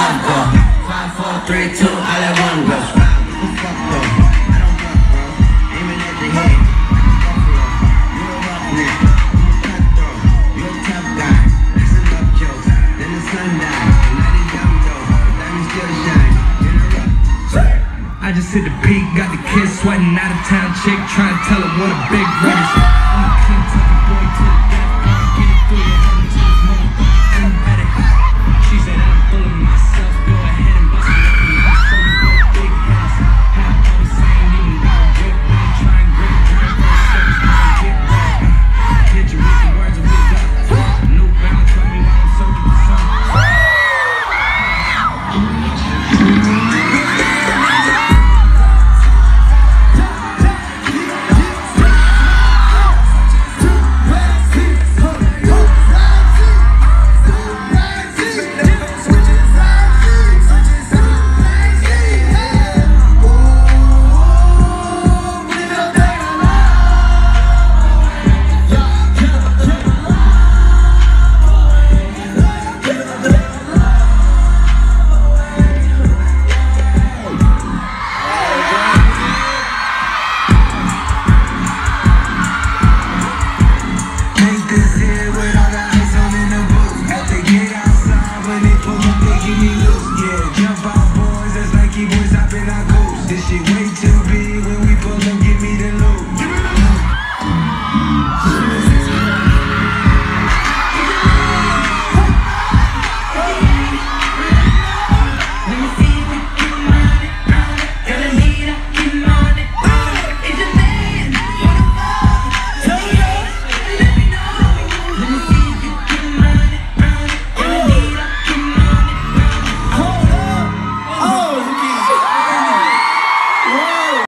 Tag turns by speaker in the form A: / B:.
A: five, four. Five, four, three, two, I let one go. I at
B: just hit the peak, got the kids sweating out of town chick, trying to tell her what a big red is. rapping, I go. This shit way too